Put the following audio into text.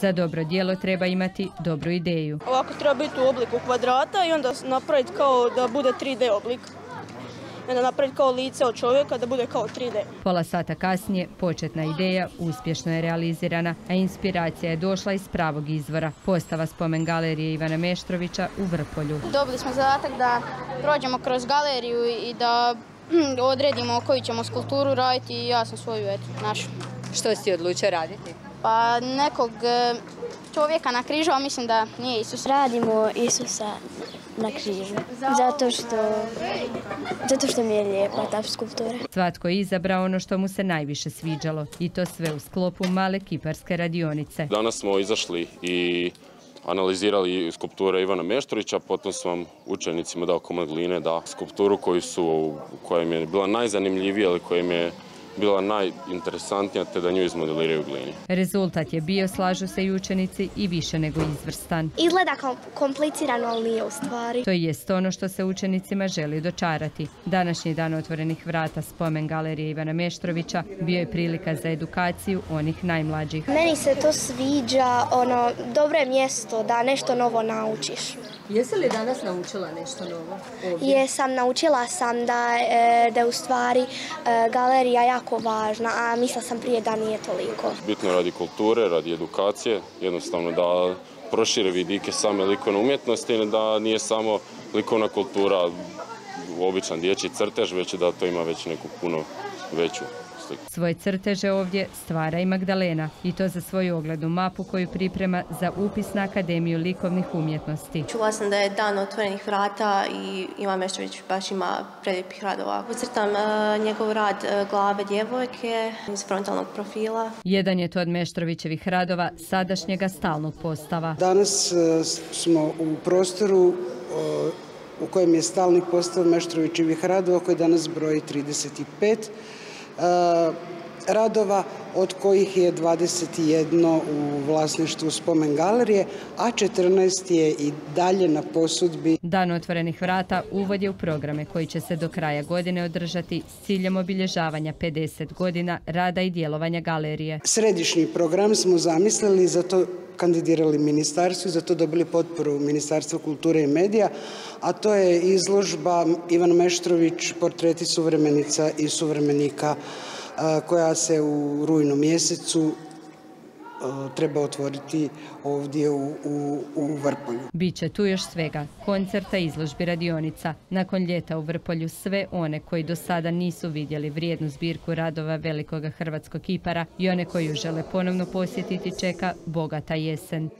Za dobro djelo treba imati dobru ideju. Ovako treba biti u obliku kvadrata i onda napraviti kao da bude 3D oblik. I onda napraviti kao lice od čovjeka da bude kao 3D. Pola sata kasnije početna ideja uspješno je realizirana, a inspiracija je došla iz pravog izvora. Postava spomen galerije Ivana Meštrovića u Vrpolju. Dobili smo zadatak da prođemo kroz galeriju i da odredimo koju ćemo skulpturu raditi i ja sam svoju eto, našu. Što si odlučio raditi? Pa nekog e, čovjeka na križu, a mislim da nije Isus. Radimo Isusa na križu. Zato što, zato što mi je lijepa ta skulptura. Svatko je izabrao ono što mu se najviše sviđalo i to sve u sklopu male kiparske radionice. Danas smo izašli i analizirali skulpture Ivana Meštrovića, potom sam učenicima dao komad gline da skulpturu koju su, koja im je bila najzanimljivija ili koja im je bila najinteresantnija te da nju izmodeliraju u glini. Rezultat je bio, slažu se i učenici, i više nego izvrstan. Izgleda komplicirano, ali nije u stvari. To jest ono što se učenicima želi dočarati. Današnji dan otvorenih vrata spomen galerije Ivana Meštrovića bio je prilika za edukaciju onih najmlađih. Meni se to sviđa, ono, dobro je mjesto da nešto novo naučiš. Jesi li danas naučila nešto novo? Jesam, naučila sam da, e, da je u stvari e, galerija jako važna, a mislila sam prije da nije toliko. Bitno radi kulture, radi edukacije, jednostavno da prošire vidike same likovne umjetnosti da nije samo likovna kultura običan dječji crtež, već da to ima već neku puno veću Svoje crteže ovdje stvara i Magdalena i to za svoju oglednu mapu koju priprema za upis na Akademiju likovnih umjetnosti. Čula sam da je dan otvorenih vrata i Ivan Meštrović baš ima predljepih radova. Ucrtam e, njegov rad e, glave djevojke iz frontalnog profila. Jedan je to od Meštrovićevih radova sadašnjega stalnog postava. Danas e, smo u prostoru u kojem je stalni postav Meštrovićevih radova koji danas broji 35 uh, radova od kojih je 21 u vlasništvu spomen galerije, a 14 je i dalje na posudbi. Dan otvorenih vrata uvod je u programe koji će se do kraja godine održati s ciljem obilježavanja 50 godina rada i djelovanja galerije. Središnji program smo zamislili, za to kandidirali ministarstvu i za to dobili potporu Ministarstva kulture i medija, a to je izložba Ivan Meštrović, portreti suvremenica i suvremenika koja se u rujnu mjesecu treba otvoriti ovdje u, u, u Vrpolju. Biće tu još svega, koncerta, izložbi, radionica. Nakon ljeta u Vrpolju sve one koji do sada nisu vidjeli vrijednu zbirku radova velikoga hrvatskog kipara i one koji ju žele ponovno posjetiti čeka bogata jesen.